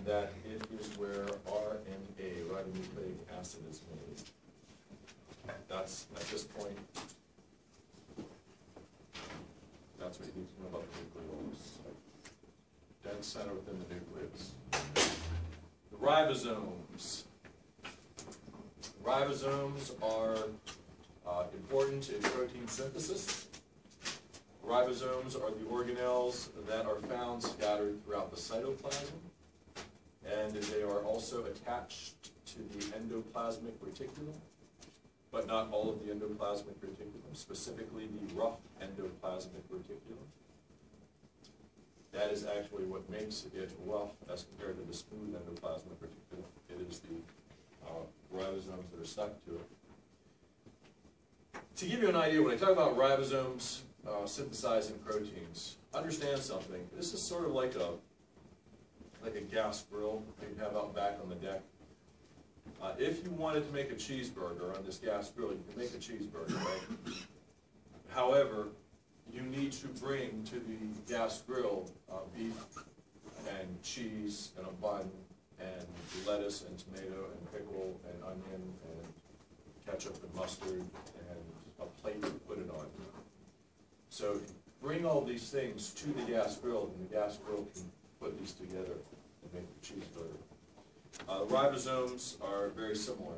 and that it is where RNA, ribonucleic acid, is made. That's, at this point, that's what you need to know about the nucleolus. Dense center within the nucleus. The ribosomes. Ribosomes are uh, important in protein synthesis. Ribosomes are the organelles that are found scattered throughout the cytoplasm, and they are also attached to the endoplasmic reticulum, but not all of the endoplasmic reticulum, specifically the rough endoplasmic reticulum. That is actually what makes it rough as compared to the smooth endoplasmic reticulum. It is the uh, ribosomes that are stuck to it. To give you an idea, when I talk about ribosomes uh, synthesizing proteins, understand something. This is sort of like a like a gas grill that you have out back on the deck. Uh, if you wanted to make a cheeseburger on this gas grill, you can make a cheeseburger, right? However, you need to bring to the gas grill uh, beef and cheese and a bun and lettuce and tomato and pickle and onion and ketchup and mustard and a plate to put it on. So bring all these things to the gas grill, and the gas grill can put these together make the cheeseburger. Uh, ribosomes are very similar.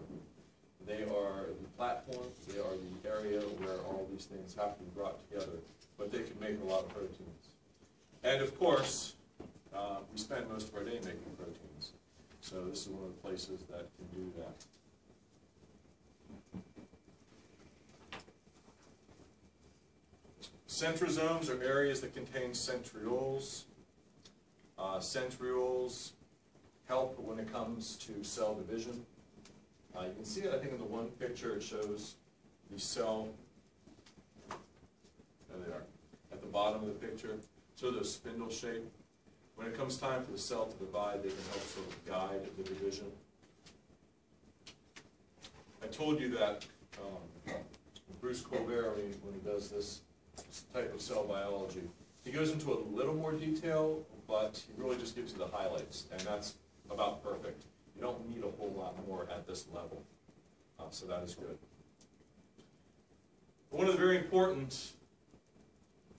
They are the platform, they are the area where all these things have to be brought together, but they can make a lot of proteins. And of course, uh, we spend most of our day making proteins. So this is one of the places that can do that. Centrosomes are areas that contain centrioles. Uh, centrioles help when it comes to cell division. Uh, you can see it, I think, in the one picture, it shows the cell. There they are, at the bottom of the picture. So they're spindle shape. When it comes time for the cell to divide, they can help sort of guide the division. I told you that um, Bruce Colbert, when he, when he does this type of cell biology, he goes into a little more detail, but he really just gives you the highlights, and that's about perfect. You don't need a whole lot more at this level, uh, so that is good. One of the very important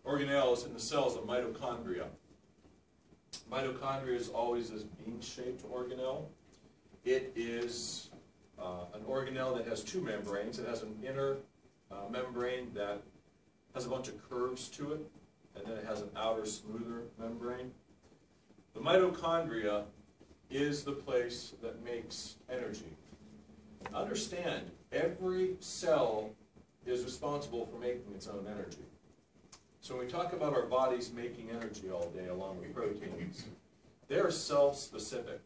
organelles in the cell is the mitochondria. Mitochondria is always this bean-shaped organelle. It is uh, an organelle that has two membranes. It has an inner uh, membrane that has a bunch of curves to it, and then it has an outer smoother membrane. The mitochondria is the place that makes energy. Understand, every cell is responsible for making its own energy. So when we talk about our bodies making energy all day along with proteins, they're self-specific.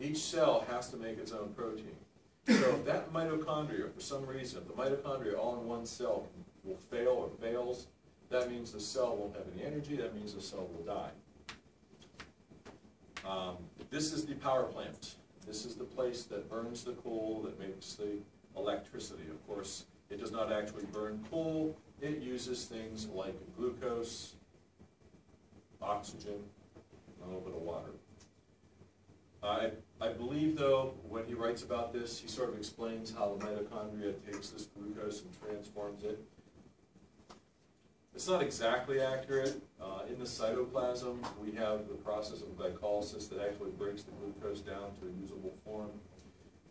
Each cell has to make its own protein. So if that mitochondria, for some reason, the mitochondria all in one cell will fail or fails, that means the cell won't have any energy, that means the cell will die. Um, this is the power plant. This is the place that burns the coal, that makes the electricity. Of course, it does not actually burn coal, it uses things like glucose, oxygen, and a little bit of water. I, I believe, though, when he writes about this, he sort of explains how the mitochondria takes this glucose and transforms it. It's not exactly accurate. Uh, in the cytoplasm, we have the process of glycolysis that actually breaks the glucose down to a usable form.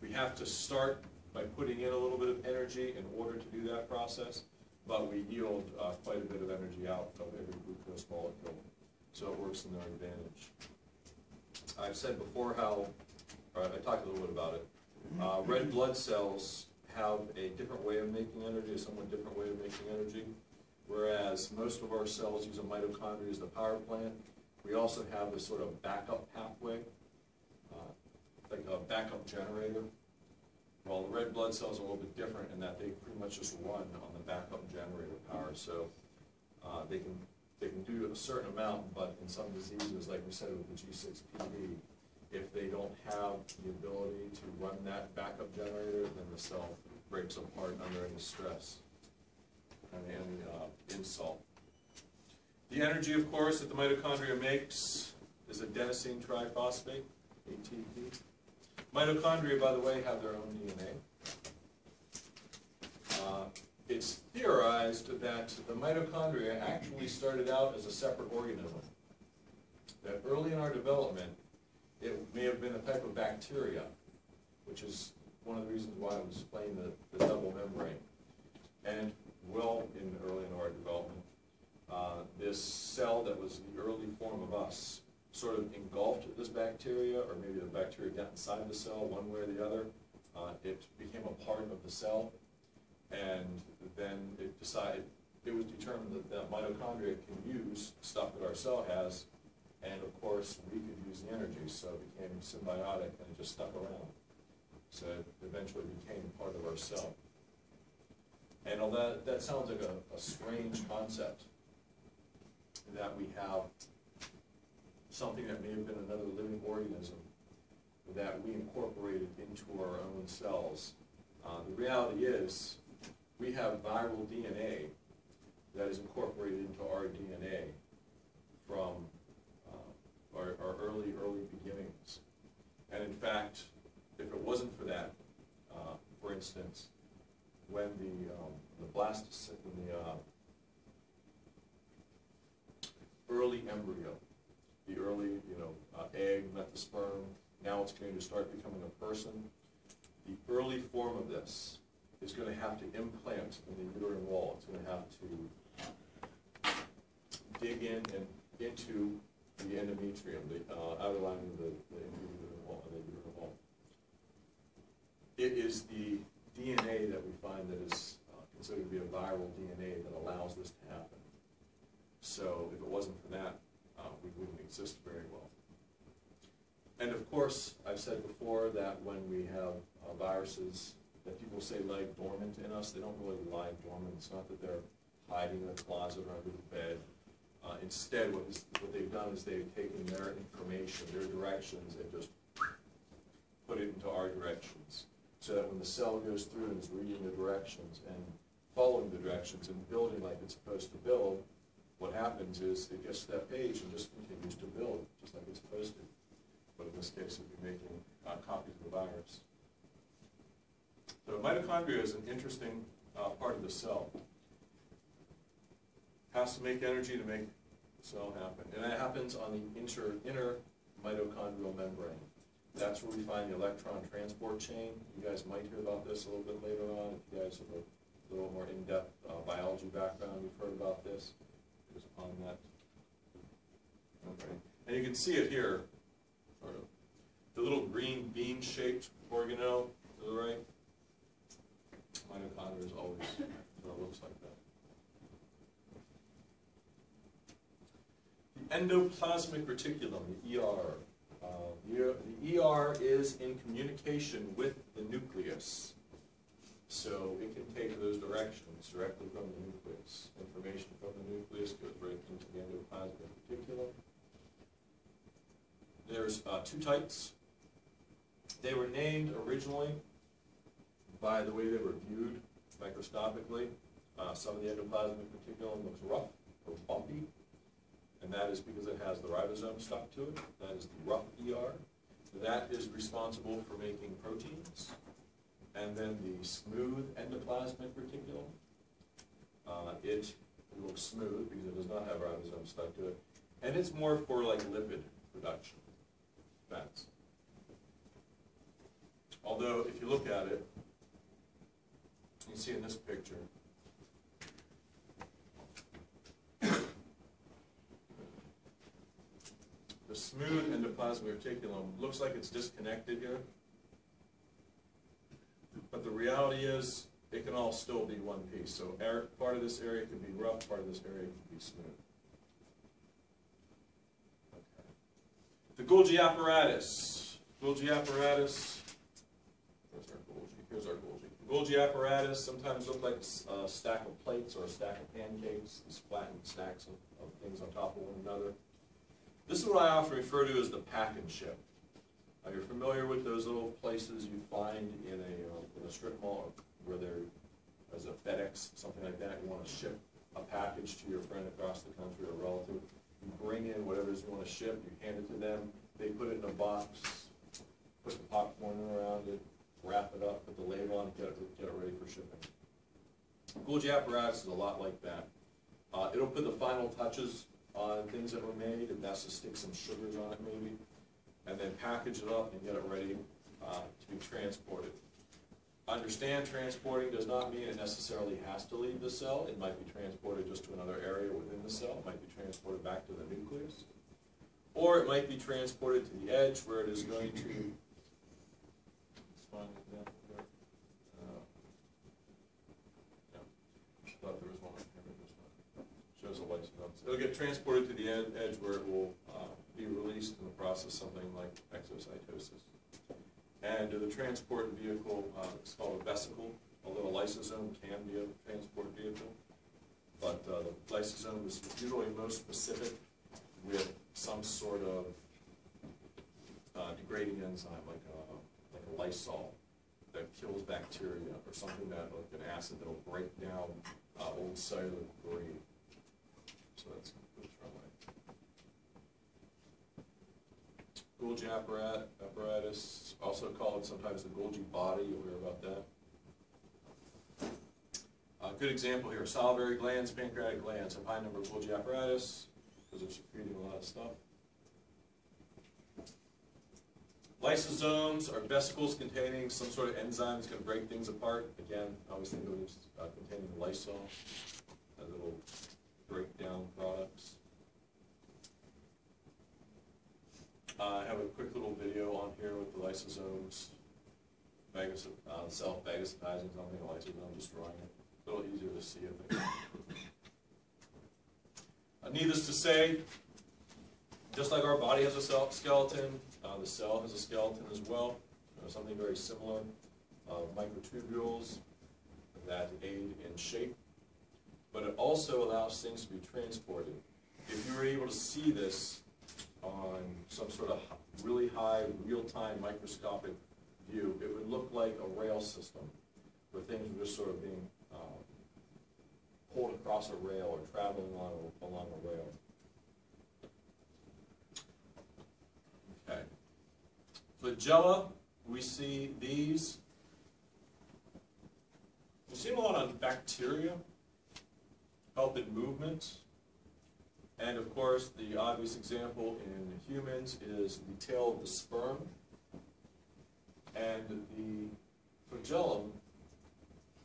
We have to start by putting in a little bit of energy in order to do that process, but we yield uh, quite a bit of energy out of every glucose molecule, so it works in their advantage. I've said before how, or I talked a little bit about it, uh, red blood cells have a different way of making energy, a somewhat different way of making energy, whereas most of our cells use a mitochondria as the power plant. We also have this sort of backup pathway, uh, like a backup generator. Well, the red blood cells are a little bit different in that they pretty much just run on the backup generator power. So uh, they can they can do a certain amount, but in some diseases, like we said with the G6PD, if they don't have the ability to run that backup generator, then the cell breaks apart under any stress and uh, insult. The energy, of course, that the mitochondria makes is adenosine triphosphate. ATP. Mitochondria, by the way, have their own DNA. Uh, It's theorized that the mitochondria actually started out as a separate organism. That early in our development, it may have been a type of bacteria, which is one of the reasons why I was explaining the, the double membrane. And well, in early in our development, uh, this cell that was the early form of us sort of engulfed this bacteria, or maybe the bacteria got inside the cell, one way or the other. Uh, It became a part of the cell, and then it decided, it was determined that the mitochondria can use stuff that our cell has, and of course, we could use the energy, so it became symbiotic and it just stuck around. So it eventually became part of our cell. And although that sounds like a, a strange concept, that we have something that may have been another living organism that we incorporated into our own cells. Uh, the reality is, we have viral DNA that is incorporated into our DNA from uh, our, our early, early beginnings. And in fact, if it wasn't for that, uh, for instance, when the, um, the blastocyst, when the, uh, early embryo, the early, you know, uh, egg met the sperm, now it's going to start becoming a person. The early form of this is gonna have to implant in the uterine wall, it's gonna have to dig in and into the endometrium, the, uh, outer lining of the, the the uterine wall. It is the DNA that we find that is uh, considered to be a viral DNA that allows this to happen. So if it wasn't for that, uh, we wouldn't exist very well. And of course, I've said before that when we have uh, viruses that people say lie dormant in us, they don't really lie dormant. It's not that they're hiding in a closet or under the bed. Uh, instead, what, is, what they've done is they've taken their information, their directions, and just put it into our directions. So that when the cell goes through and is reading the directions and following the directions and building like it's supposed to build, what happens is it gets to that page and just continues to build, just like it's supposed to. But in this case, it would be making uh, copies of the virus. So mitochondria is an interesting uh, part of the cell. Has to make energy to make the cell happen. And that happens on the inter, inner mitochondrial membrane. That's where we find the electron transport chain. You guys might hear about this a little bit later on. If you guys have a little more in-depth uh, biology background, you've heard about this. It's on that. Okay. And you can see it here, sort of. The little green bean-shaped organelle to the right. Mitochondria is always what looks like that. The endoplasmic reticulum, the ER. The the ER is in communication with the nucleus. So it can take those directions directly from the nucleus. Information from the nucleus goes right into the endoplasmic reticulum. There's uh, two types. They were named originally by the way they were viewed microscopically. Uh, some of the endoplasmic reticulum looks rough or bumpy, and that is because it has the ribosome stuck to it. That is the rough ER. That is responsible for making proteins. And then the smooth endoplasmic reticulum, uh, it looks smooth because it does not have ribosome stuck to it. And it's more for like lipid production, fats. Although, if you look at it, you see in this picture, the smooth endoplasmic reticulum looks like it's disconnected here. But the reality is, it can all still be one piece. So part of this area can be rough, part of this area can be smooth. Okay. The Golgi apparatus. Golgi apparatus. Where's our Golgi? Here's our Golgi. Golgi apparatus sometimes look like a stack of plates or a stack of pancakes, these flattened stacks of, of things on top of one another. This is what I often refer to as the pack and ship. Are you familiar with those little places you find in a, uh, in a strip mall where there is a FedEx, something like that, you wanna ship a package to your friend across the country or relative? You bring in whatever you wanna ship, you hand it to them, they put it in a box put the popcorn around it, wrap it up, put the label on, it, get it, get it ready for shipping. Golgi apparatus is a lot like that. Uh, it'll put the final touches on things that were made, and that's to stick some sugars on it maybe, and then package it up and get it ready, uh, to be transported. Understand transporting does not mean it necessarily has to leave the cell, it might be transported just to another area within the cell, it might be transported back to the nucleus. Or it might be transported to the edge where it is going to. Find an example here. Uh, yeah, Thought there was one, here, maybe this one. Shows a license. It'll get transported to the ed- edge where it will, uh, be released in the process, something like exocytosis. And the transport vehicle, uh, it's called a vesicle, although a lysosome can be a transport vehicle. But, uh, the lysosome is usually most specific with some sort of, uh, degrading enzyme, like a, like a Lysol, that kills bacteria, or something that, like an acid that'll break down, uh, old cellular debris. So that's, apparat, apparatus, also called sometimes the Golgi body, you'll hear about that. A good example here, salivary glands, pancreatic glands, have high number of Golgi apparatus, because they're secreting a lot of stuff. Lysosomes are vesicles containing some sort of enzyme that's gonna break things apart. Again, I always think of it as uh, containing lysol, that little breakdown products. Uh, I have a quick little video on here with the lysosomes, phagocy- uh, self-phagocytizing something, a lysosome destroying it. A little easier to see, I think. Uh, Needless to say, just like our body has a cell, skeleton, uh, the cell has a skeleton as well, uh, something very similar, uh, microtubules that aid in shape. But it also allows things to be transported. If you were able to see this on some sort of really high, real-time microscopic view, it would look like a rail system, where things were just sort of being, um, pulled across a rail or traveling along, a- along a rail. Okay. Flagella, we see these. We see them a lot on bacteria, help in movement. And of course, the obvious example in humans is the tail of the sperm. And the flagellum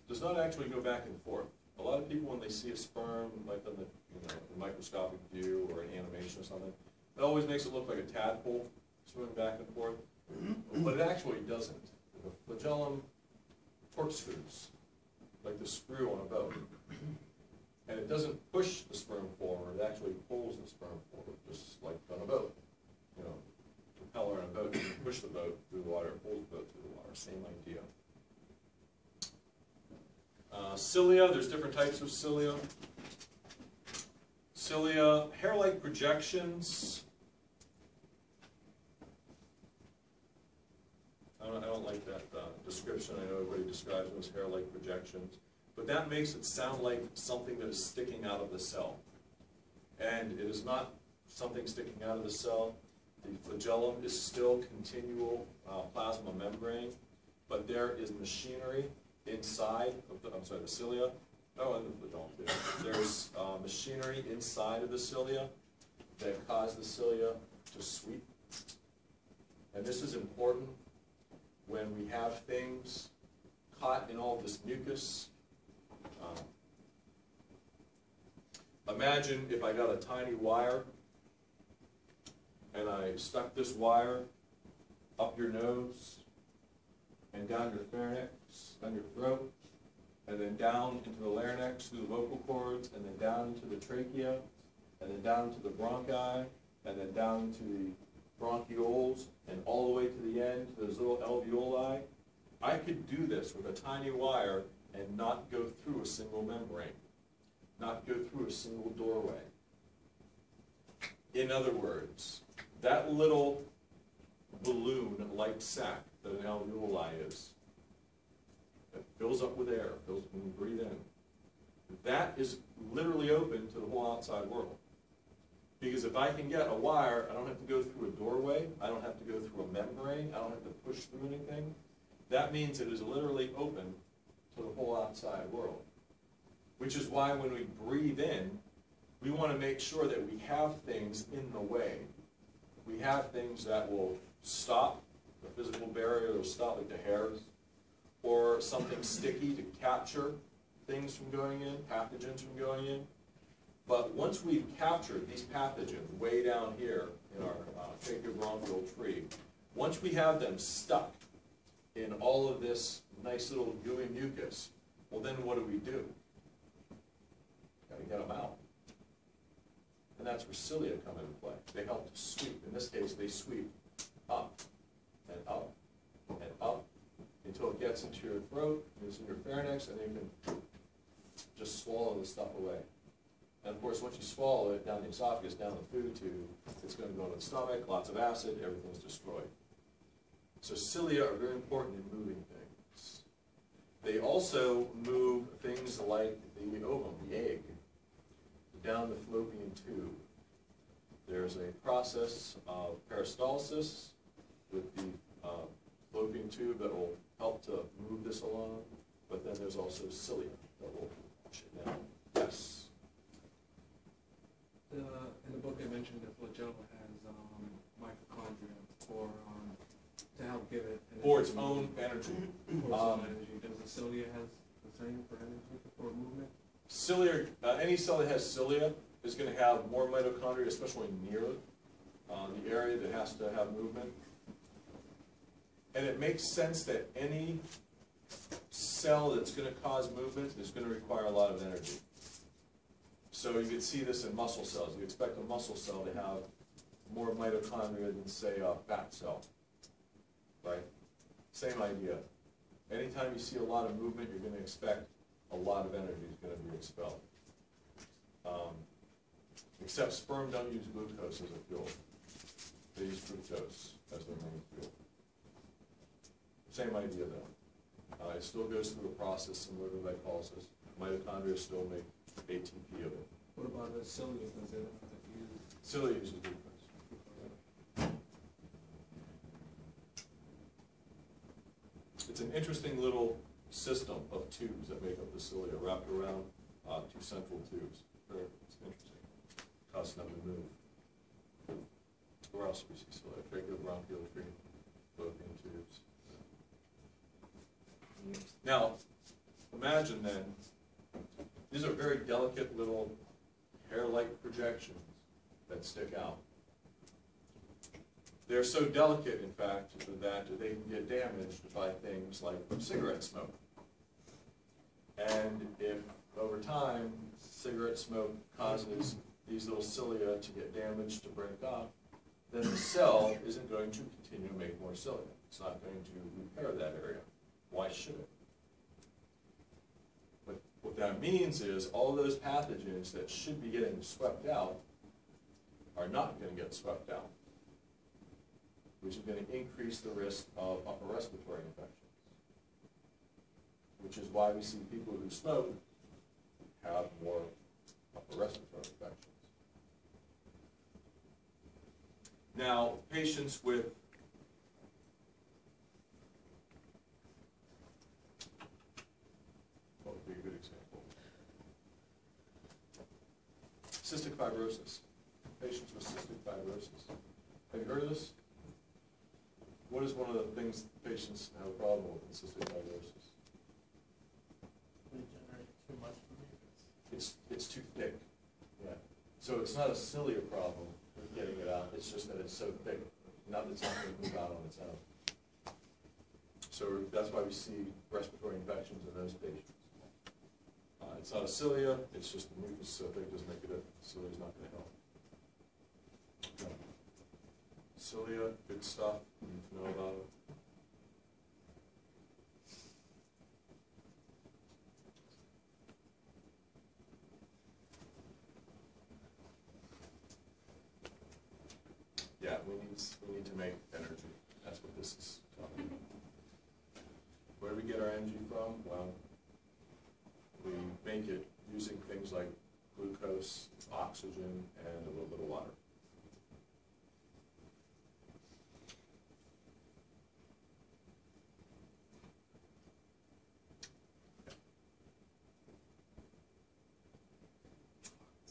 does not actually go back and forth. A lot of people, when they see a sperm, like on the, you know, microscopic view or an animation or something, it always makes it look like a tadpole swimming back and forth, but it actually doesn't. The flagellum corkscrews, like the screw on a boat. And it doesn't push the sperm forward, it actually pulls the sperm forward, just like on a boat. You know, propeller on a boat, you push the boat through the water, pulls the boat through the water, same idea. Uh, cilia, there's different types of cilia. Cilia, hair-like projections. I don't, I don't like that uh, description, I know everybody describes them as hair-like projections, but that makes it sound like something that is sticking out of the cell. And it is not something sticking out of the cell. The flagellum is still continual uh, plasma membrane, but there is machinery inside of the, I'm sorry, the cilia. Oh, and the flagellum too. There's uh, machinery inside of the cilia that cause the cilia to sweep. And this is important when we have things caught in all this mucus. Um, Imagine if I got a tiny wire and I stuck this wire up your nose and down your pharynx, down your throat, and then down into the larynx through the vocal cords, and then down into the trachea, and then down to the bronchi, and then down to the bronchioles, and all the way to the end, to those little alveoli. I could do this with a tiny wire and not go through a single membrane, not go through a single doorway. In other words, that little balloon-like sac that an alveoli is, that fills up with air, fills when you breathe in, that is literally open to the whole outside world. Because if I can get a wire, I don't have to go through a doorway, I don't have to go through a membrane, I don't have to push through anything. That means it is literally open to the whole outside world. Which is why when we breathe in, we want to make sure that we have things in the way. We have things that will stop the physical barrier, will stop like the hairs, or something sticky to capture things from going in, pathogens from going in. But once we've captured these pathogens way down here in our uh, tracheobronchial tree, once we have them stuck in all of this nice little gooey mucus, well then what do we do? Gotta get them out. And that's where cilia come into play. They help to sweep. In this case, they sweep up and up and up until it gets into your throat, it's in your pharynx, and you can just swallow the stuff away. And of course, once you swallow it down the esophagus, down the food tube, it's gonna go to the stomach, lots of acid, everything's destroyed. So cilia are very important in moving things. They also move things like the ovum, the egg, down the fallopian tube. There's a process of peristalsis with the uh, fallopian tube that will help to move this along, but then there's also cilia that will push it down. Yes? In the book, I mentioned that flagella has, um, mitochondria for, um, to help give it. For its own energy. For its own um. Does the cilia has the same for energy, for movement? Cilia, uh, any cell that has cilia is gonna have more mitochondria, especially near uh, the area that has to have movement. And it makes sense that any cell that's gonna cause movement is gonna require a lot of energy. So you could see this in muscle cells. You expect a muscle cell to have more mitochondria than, say, a fat cell, right? Same idea. Anytime you see a lot of movement, you're gonna expect a lot of energy is gonna be expelled. Um, Except sperm don't use glucose as a fuel. They use fructose as their main fuel. Same idea though. Uh, it still goes through a process similar to glycolysis. Mitochondria still make ATP of it. What about the cilia, does it have to use? Cilia uses glucose. It's an interesting little system of tubes that make up the cilia, wrapped around uh, two central tubes. Very, it's interesting. Causes them to move. Where else do we see cilia? Tracheobronchial tree, fallopian tubes. Now, imagine then, these are very delicate little hair-like projections that stick out. They're so delicate, in fact, that they can get damaged by things like cigarette smoke. And if, over time, cigarette smoke causes these little cilia to get damaged, to break off, then the cell isn't going to continue to make more cilia. It's not going to repair that area. Why should it? But what that means is all those pathogens that should be getting swept out are not gonna get swept out, which is gonna increase the risk of upper respiratory infections. Which is why we see people who smoke have more upper respiratory infections. Now, patients with what would be a good example? Cystic fibrosis, patients with cystic fibrosis. Have you heard of this? What is one of the things patients have a problem with in cystic fibrosis? They generate too much mucus. It's, it's too thick. Yeah. So it's not a cilia problem with getting it out, it's just that it's so thick, not that it's not gonna move out on its own. So that's why we see respiratory infections in those patients. Uh, it's not a cilia, it's just the mucus so thick doesn't make it, a cilia's not gonna help. Okay. Cilia, good stuff, need to know about it. Yeah, we need, we need to make energy, that's what this is talking about. Where do we get our energy from? Well, we make it using things like glucose oxygen, and a little bit of water.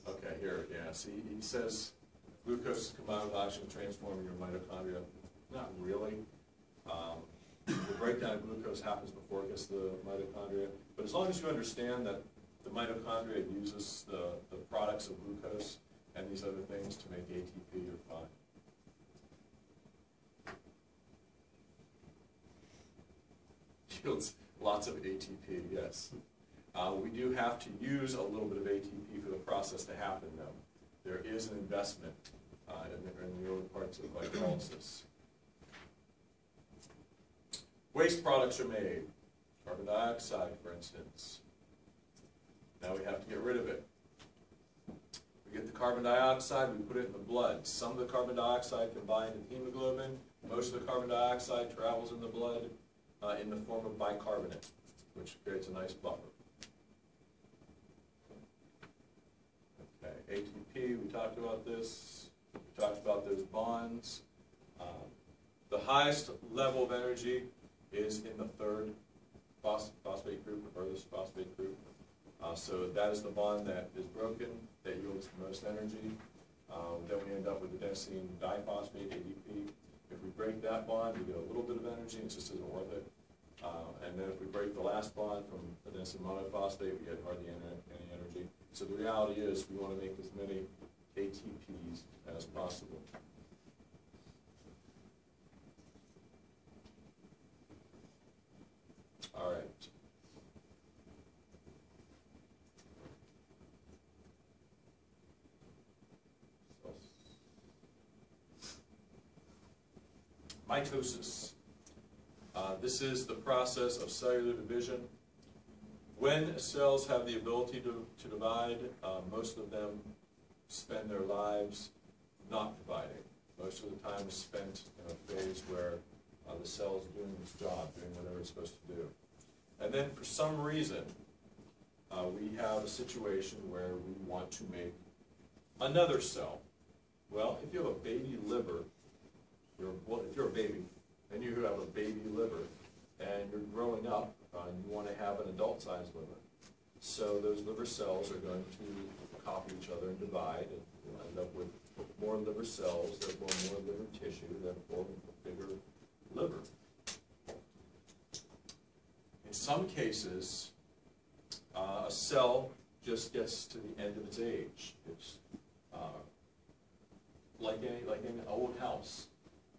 Okay, yeah, see, he says glucose is combined with oxygen transforming your mitochondria. Not really. Um, The breakdown of glucose happens before it gets to the mitochondria, but as long as you understand that the mitochondria uses the, the products of glucose and these other things to make ATP, you're fine. Yields lots of ATP, yes. Uh, we do have to use a little bit of ATP for the process to happen, though. There is an investment uh, in the, in the early parts of glycolysis. Waste products are made, carbon dioxide, for instance. Now we have to get rid of it. We get the carbon dioxide, we put it in the blood. Some of the carbon dioxide can bind in hemoglobin. Most of the carbon dioxide travels in the blood uh, in the form of bicarbonate, which creates a nice buffer. We talked about this. We talked about those bonds. Um, The highest level of energy is in the third phosphate group, the furthest phosphate group. Uh, so that is the bond that is broken, that yields the most energy. Uh, then we end up with the adenosine diphosphate, ADP. If we break that bond, we get a little bit of energy, it just isn't worth it. Uh, and then if we break the last bond from adenosine monophosphate, we get hardly any, energy. So the reality is, we wanna make as many ATPs as possible. All right. Mitosis. Uh, This is the process of cellular division. When cells have the ability to, to divide, uh, most of them spend their lives not dividing. Most of the time is spent in a phase where uh, the cell is doing its job, doing whatever it's supposed to do. And then for some reason, uh, we have a situation where we want to make another cell. Well, if you have a baby liver, you're, well, if you're a baby, and you have a baby liver, and you're growing up, uh, and you wanna have an adult-sized liver. So those liver cells are going to copy each other and divide, and you'll end up with more liver cells, therefore more liver tissue, therefore a bigger liver. In some cases, uh, a cell just gets to the end of its age. It's uh, like any, like any old house,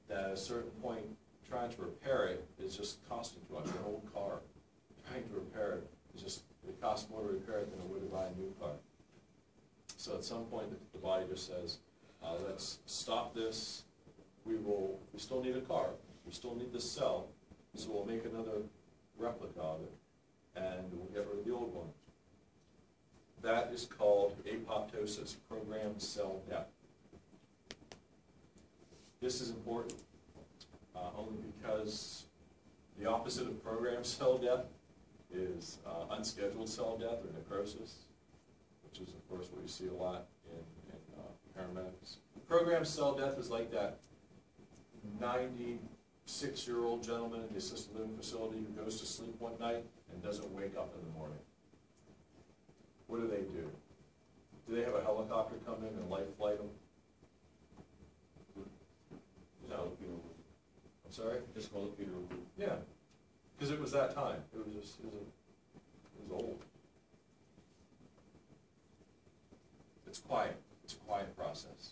that at a certain point, trying to repair it is just costing too much. An old car, trying to repair it, is just, it costs more to repair it than it would to buy a new car. So at some point, the, body just says, uh, let's stop this, we will, we still need a car, we still need the cell, so we'll make another replica of it, and we'll get rid of the old one. That is called apoptosis, programmed cell death. This is important, uh, only because the opposite of programmed cell death is uh, unscheduled cell death or necrosis, which is of course what you see a lot in, in uh, paramedics. Programmed cell death is like that ninety-six-year-old gentleman in the assisted living facility who goes to sleep one night and doesn't wake up in the morning. What do they do? Do they have a helicopter come in and life flight them? No. I'm sorry? Just call it Peter. Yeah, because it was that time, it was just, it was, a- it was old. It's quiet, it's a quiet process.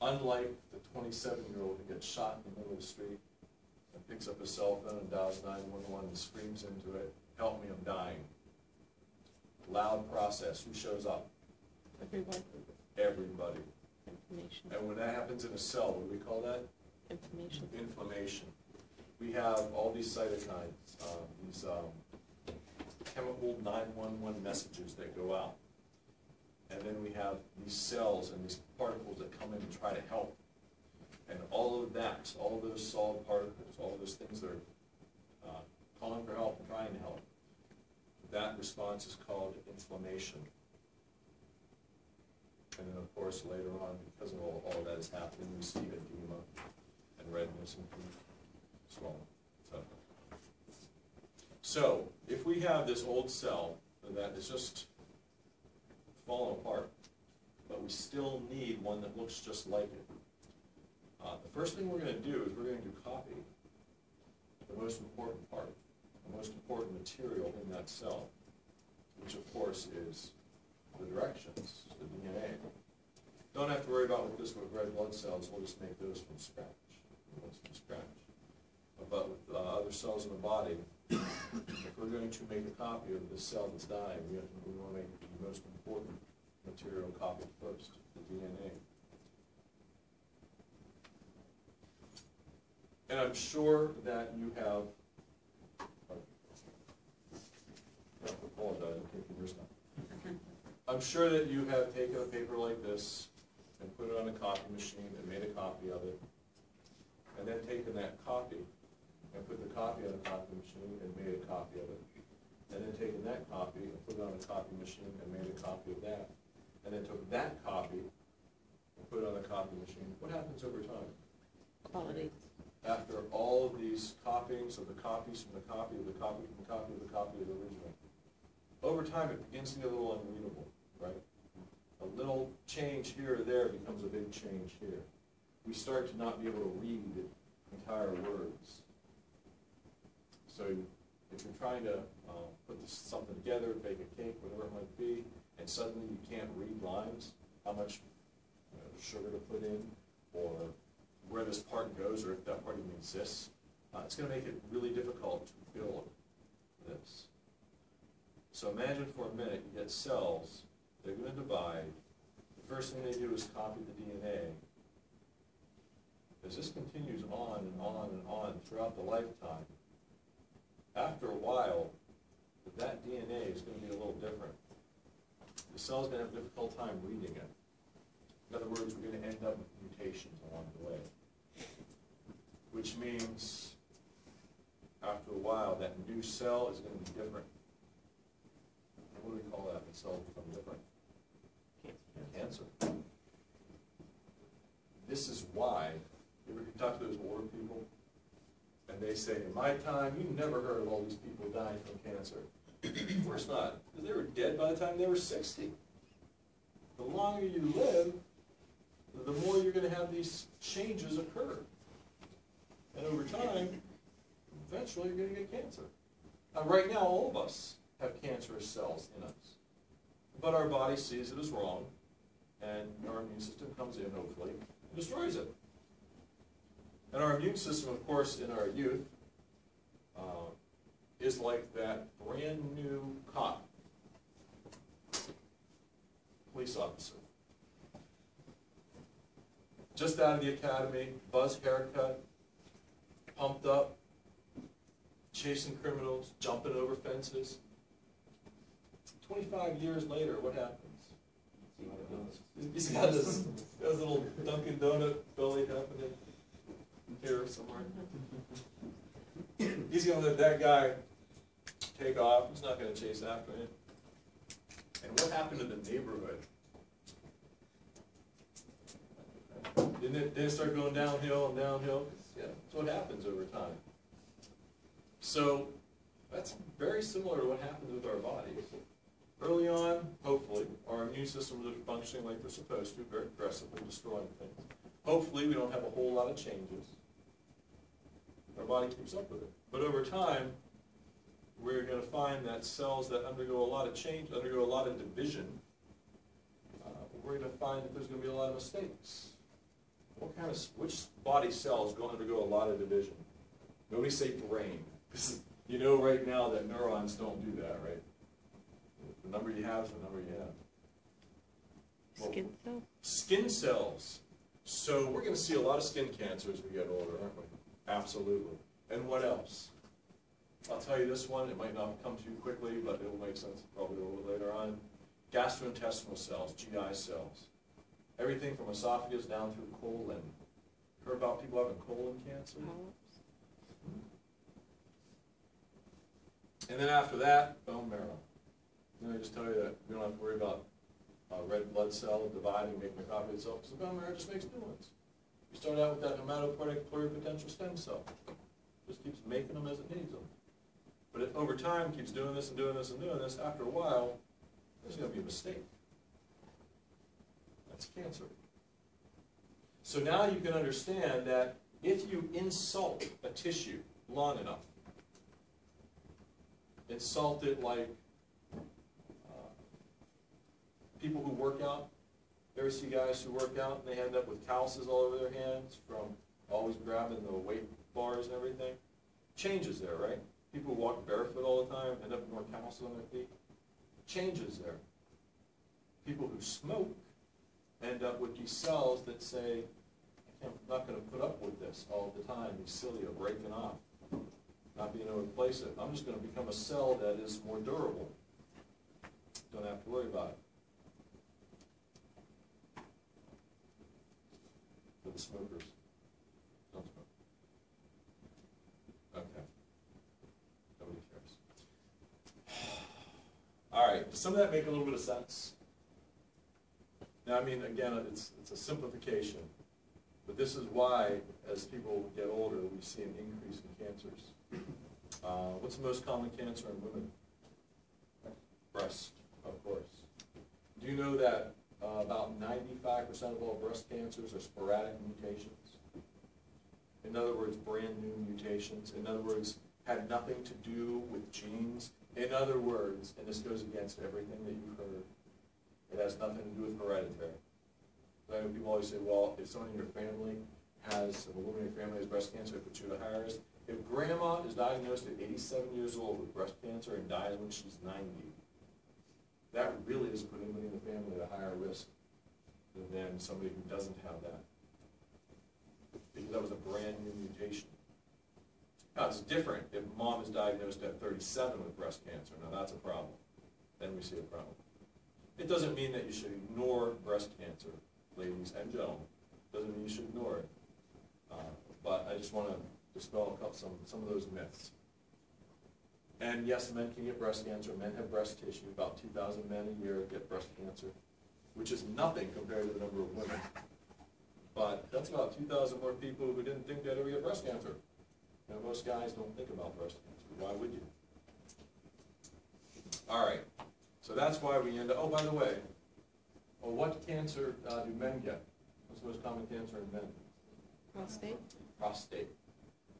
Unlike the twenty-seven-year-old who gets shot in the middle of the street and picks up his cell phone and dials nine-one-one and screams into it, help me, I'm dying. Loud process, who shows up? Everyone, Everybody. information, And when that happens in a cell, what do we call that? Inflammation. inflammation. We have all these cytokines, um, these, um, chemical nine-one-one messages that go out. And then we have these cells and these particles that come in and try to help. And all of that, all of those solid particles, all of those things that are, uh, calling for help and trying to help, that response is called inflammation. And then, of course, later on, because of all, all that is happening, we see edema and redness and swelling, so. So, if we have this old cell that is just falling apart, but we still need one that looks just like it, uh, the first thing we're gonna do is we're going to copy the most important part, the most important material in that cell, which of course is the directions, the DNA. Don't have to worry about with this with red blood cells, we'll just make those from scratch, from scratch. But with uh, other cells in the body, if we're going to make a copy of this cell that's dying, we have, we wanna make the most important material copied first, the DNA. And I'm sure that you have. I apologize, I'm taking yours now. I'm sure that you have taken a paper like this and put it on a copy machine and made a copy of it. And then taken that copy and put the copy on a copy machine and made a copy of it. And then taken that copy and put it on a copy machine and made a copy of that. And then took that copy and put it on a copy machine. What happens over time? Quality. after all of these copyings of the copies from the copy of the copy from the copy of the copy of the original, over time, it begins to get a little unreadable, right? A little change here or there becomes a big change here. We start to not be able to read entire words. So if you're trying to uh, put this, something together, bake a cake, whatever it might be, and suddenly you can't read lines, how much you know, sugar to put in, or where this part goes, or if that part even exists, uh, it's gonna make it really difficult to build this. So imagine for a minute, you get cells, they're gonna divide, the first thing they do is copy the DNA. As this continues on and on and on throughout the lifetime, after a while, that DNA is gonna be a little different. The cell's gonna have a difficult time reading it. In other words, we're gonna end up with mutations along the way. Which means, after a while, that new cell is gonna be different. What do we call that, when cells become different? Cancer. This is why, you ever talk to those older people, and they say, in my time, you never heard of all these people dying from cancer. Of course not, because they were dead by the time they were sixty. The longer you live, the more you're gonna have these changes occur. And over time, eventually you're gonna get cancer. Uh, right now, all of us have cancerous cells in us. But our body sees it as wrong, and our immune system comes in, hopefully, and destroys it. And our immune system, of course, in our youth, uh, is like that brand-new cop, police officer. Just out of the academy, buzz haircut, pumped up, chasing criminals, jumping over fences. Twenty-five years later, what happens? He's got this, got his little Dunkin' Donut belly happening here somewhere. He's gonna let that guy take off, he's not gonna chase after him. And what happened to the neighborhood? Didn't it, didn't it start going downhill and downhill? Yeah, that's what happens over time. So, that's very similar to what happens with our bodies. Early on, hopefully, our immune systems are functioning like they're supposed to, very aggressively destroying things. Hopefully, we don't have a whole lot of changes. Our body keeps up with it. But over time, we're gonna find that cells that undergo a lot of change, undergo a lot of division, uh, we're gonna find that there's gonna be a lot of mistakes. What kind of, which body cells go undergo a lot of division? Nobody say brain, because you know right now that neurons don't do that, right? The number you have is the number you have. Well, Skin cell? Skin cells. So we're gonna see a lot of skin cancer as we get older, aren't we? Absolutely. And what else? I'll tell you this one, it might not come to you quickly, but it will make sense probably a little bit later on. Gastrointestinal cells, GI cells. Everything from esophagus down through colon. Heard about people having colon cancer? Polyps? And then after that, bone marrow. Let me just tell you that we don't have to worry about red blood cell dividing, making a copy of itself, because the bone marrow just makes new ones. You start out with that hematopoietic pluripotential stem cell, just keeps making them as it needs them. But if over time keeps doing this and doing this and doing this, after a while, there's gonna be a mistake. That's cancer. So now you can understand that if you insult a tissue long enough, insult it like uh, people who work out. Ever see guys who work out and they end up with calluses all over their hands from always grabbing the weight bars and everything? Changes there, right? People who walk barefoot all the time end up with more calluses on their feet. Changes there. People who smoke end up with these cells that say, I'm not gonna put up with this all the time, these cilia breaking off, not being able to replace it. I'm just gonna become a cell that is more durable. Don't have to worry about it. For the smokers. Don't smoke. Okay. Nobody cares. All right, does some of that make a little bit of sense? Now, I mean, again, it's, it's a simplification, but this is why, as people get older, we see an increase in cancers. Uh, what's the most common cancer in women? Breast, of course. Do you know that uh, about ninety-five percent of all breast cancers are sporadic mutations? In other words, brand new mutations. In other words, had nothing to do with genes. In other words, and this goes against everything that you've heard, it has nothing to do with hereditary. Know people always say, well, if someone in your family has, if a woman in your family has breast cancer, it puts you at higher risk. If grandma is diagnosed at eighty-seven years old with breast cancer and dies when she's ninety, that really doesn't put anybody in the family at a higher risk than somebody who doesn't have that. Because that was a brand new mutation. Now, it's different if mom is diagnosed at thirty-seven with breast cancer, now that's a problem, then we see a problem. It doesn't mean that you should ignore breast cancer, ladies and gentlemen, It doesn't mean you should ignore it. Uh, But I just wanna dispel a couple, some, some of those myths. And yes, men can get breast cancer, men have breast tissue, about two thousand men a year get breast cancer, which is nothing compared to the number of women. But that's about two thousand more people who didn't think they'd ever get breast cancer. You know, most guys don't think about breast cancer, why would you? All right, so that's why we end up, oh, by the way, well, what cancer uh, do men get? What's the most common cancer in men? Prostate? Prostate.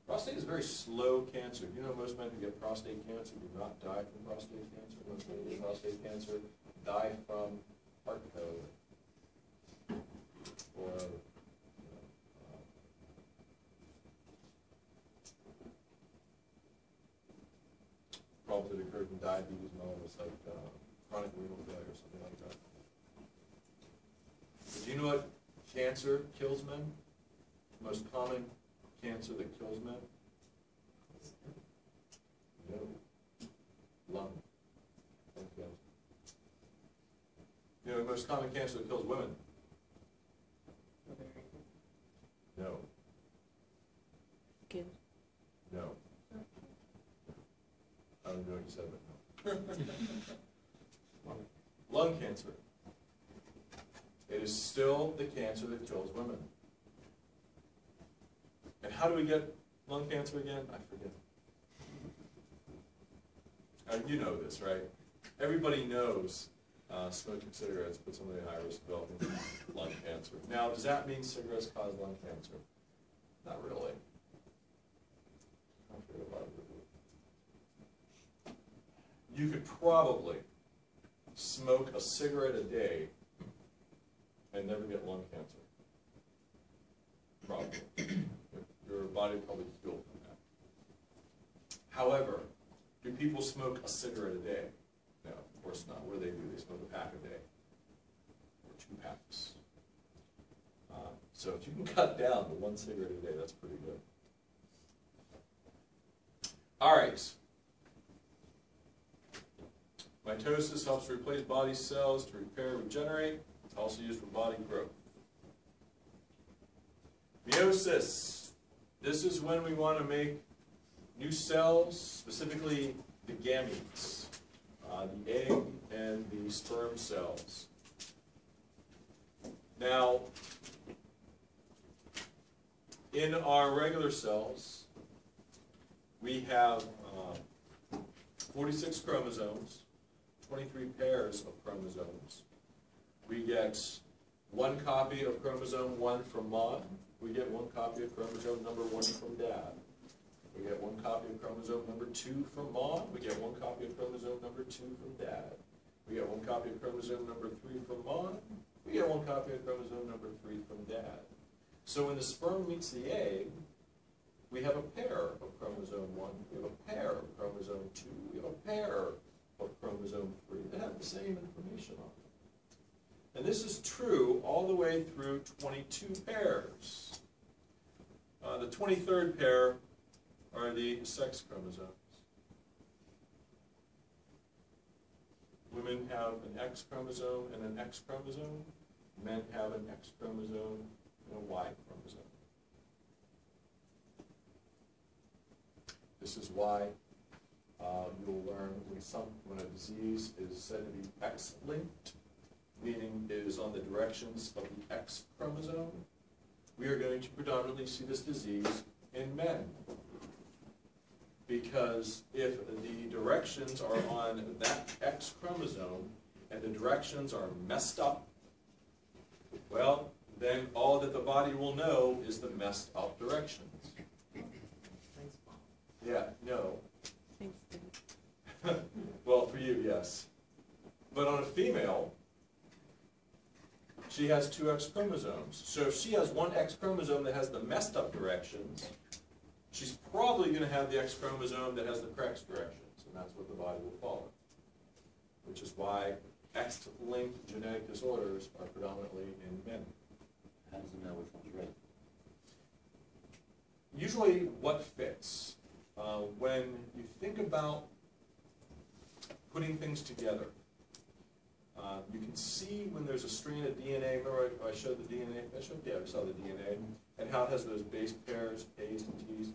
Prostate is a very slow cancer. You know, most men who get prostate cancer do not die from prostate cancer. Most men who get prostate cancer die from heart failure. Or, uh, problems that occur from diabetes and all this, like uh, chronic renal failure or something like that. Do you know what cancer kills men? Most common cancer that kills men? No. Lung. Lung. You know, the most common cancer that kills women? No, Skin? no. I don't know what you said, but no. Lung cancer. It is still the cancer that kills women. And how do we get lung cancer again? I forget. Uh, you know this, right? Everybody knows uh, smoking cigarettes puts somebody at high risk of developing lung cancer. Now, does that mean cigarettes cause lung cancer? Not really. You could probably smoke a cigarette a day and never get lung cancer. Probably. Your body would probably heal from that. However, do people smoke a cigarette a day? No, of course not. What do they do? They smoke a pack a day, or two packs. Uh, So if you can cut down to one cigarette a day, that's pretty good. All right. Mitosis helps replace body cells to repair, regenerate. It's also used for body growth. Meiosis. This is when we want to make new cells, specifically the gametes, uh, the egg and the sperm cells. Now, in our regular cells, we have uh, forty-six chromosomes, twenty-three pairs of chromosomes. We get one copy of chromosome one from mom, we get one copy of chromosome number one from dad. We get one copy of chromosome number two from mom, we get one copy of chromosome number two from dad. We get one copy of chromosome number three from mom, we get one copy of chromosome number three from dad. So when the sperm meets the egg, we have a pair of chromosome one, we have a pair of chromosome two, we have a pair of chromosome three that have the same information on them. And this is true all the way through twenty-two pairs. Uh, the twenty-third pair are the sex chromosomes. Women have an X chromosome and an X chromosome. Men have an X chromosome and a Y chromosome. This is why uh, you'll learn when some, when a disease is said to be X-linked, meaning it is on the directions of the X chromosome, we are going to predominantly see this disease in men. Because if the directions are on that X chromosome and the directions are messed up, well, then all that the body will know is the messed up directions. Thanks, Bob. Yeah, no. Thanks, Dave. Well, for you, yes. But on a female, she has two X chromosomes. So if she has one X chromosome that has the messed up directions, she's probably gonna have the X chromosome that has the correct directions, and that's what the body will follow. Which is why X-linked genetic disorders are predominantly in men. How does it know which one's right? usually what fits. Uh, when you think about putting things together, uh, you can see when there's a strand of DNA, remember I I showed the DNA, I showed, yeah, we saw the DNA, and how it has those base pairs, A's and T's.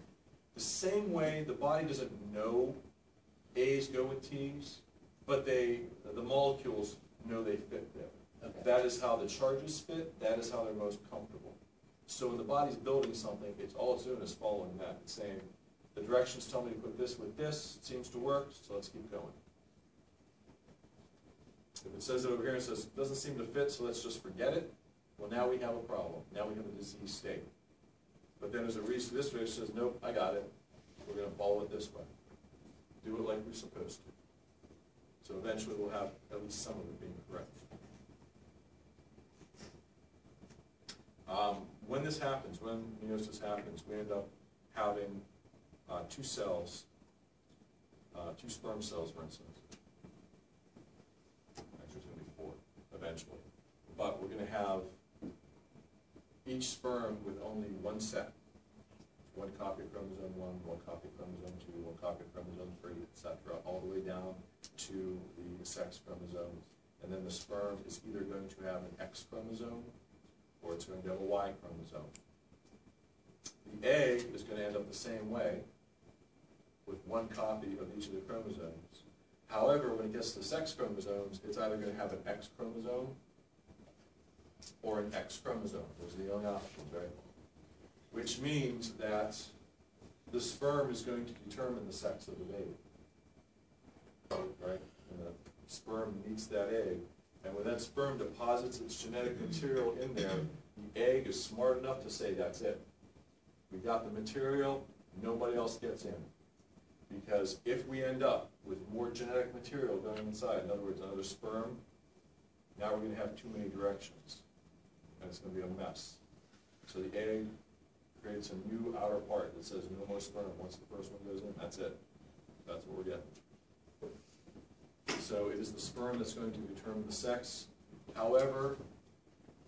The same way, the body doesn't know A's go with T's, but they, the molecules know they fit there. Okay. That is how the charges fit, that is how they're most comfortable. So when the body's building something, it's all it's doing is following that, it's saying, the directions tell me to put this with this, it seems to work, so let's keep going. If it says it over here and says, doesn't seem to fit, so let's just forget it, well, now we have a problem, now we have a disease state. But then there's a reason, this way says, nope, I got it, we're gonna follow it this way. Do it like we're supposed to. So eventually we'll have at least some of it being correct. Um, when this happens, when meiosis happens, we end up having, uh, two cells, uh, two sperm cells, for instance. Actually, it's gonna be four, eventually. But we're gonna have each sperm with only one set. One copy of chromosome one, one copy of chromosome two, one copy of chromosome three, etc., all the way down to the sex chromosomes. And then the sperm is either going to have an X chromosome or it's going to have a Y chromosome. The egg is going to end up the same way, with one copy of each of the chromosomes. However, when it gets to the sex chromosomes, it's either going to have an X chromosome or an X chromosome. Those are the only options, right? Which means that the sperm is going to determine the sex of the baby. Right? And the sperm meets that egg, and when that sperm deposits its genetic material in there, the egg is smart enough to say, that's it. We got the material, nobody else gets in. Because if we end up with more genetic material going inside, in other words, another sperm, now we're gonna have too many directions, and it's gonna be a mess. So the egg creates a new outer part that says no more sperm, once the first one goes in, that's it. That's what we're getting. So it is the sperm that's going to determine the sex. However,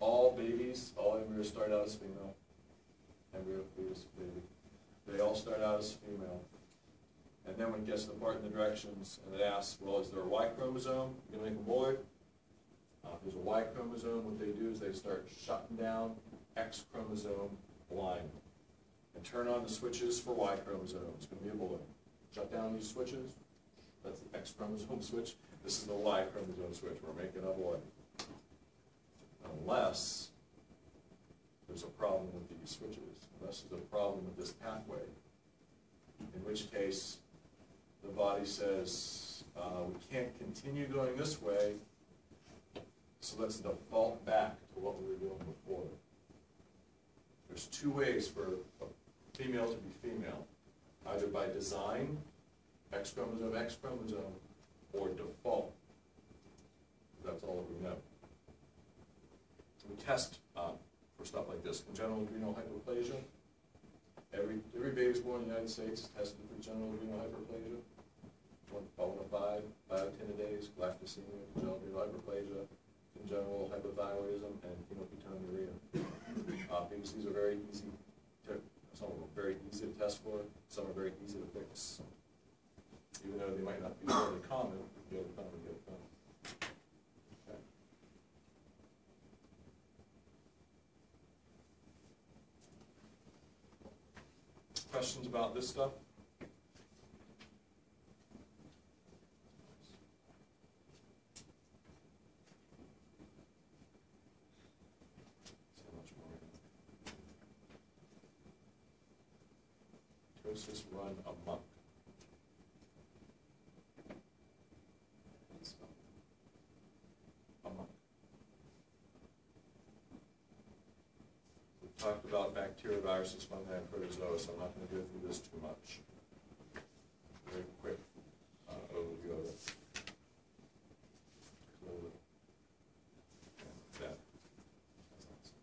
all babies, all embryos start out as female. Embryo, fetus, baby. They all start out as female. And then when it gets to the part in the directions, and it asks, well, is there a Y chromosome? You gonna make a boy? Uh, there's a Y chromosome, what they do is they start shutting down X chromosome blind. And turn on the switches for Y chromosome, it's gonna be a boy. Shut down these switches, that's the X chromosome switch, this is the Y chromosome switch, we're making a boy. Unless there's a problem with these switches, unless there's a problem with this pathway. In which case, the body says, uh, we can't continue going this way, so let's default back to what we were doing before. There's two ways for a female to be female, either by design, X chromosome, X chromosome, or default. That's all we know. We test uh, for stuff like this, congenital adrenal hyperplasia. Every, every baby's born in the United States is tested for congenital adrenal hyperplasia. One, five, biotinidase, galactosemia, congenital adrenal hyperplasia, congenital hypothyroidism, and phenylketonuria. Uh, because these are very easy to, some them are very easy to test for, some are very easy to fix. Even though they might not be very common, can get done, we get. Okay. Questions about this stuff? Ptosis run amok. Amok. We talked about bacteria, viruses, fungi, and protozoa, so I'm not gonna go through this too much. Very quick uh, overview of it.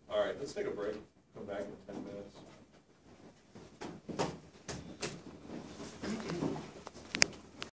All right, let's take a break,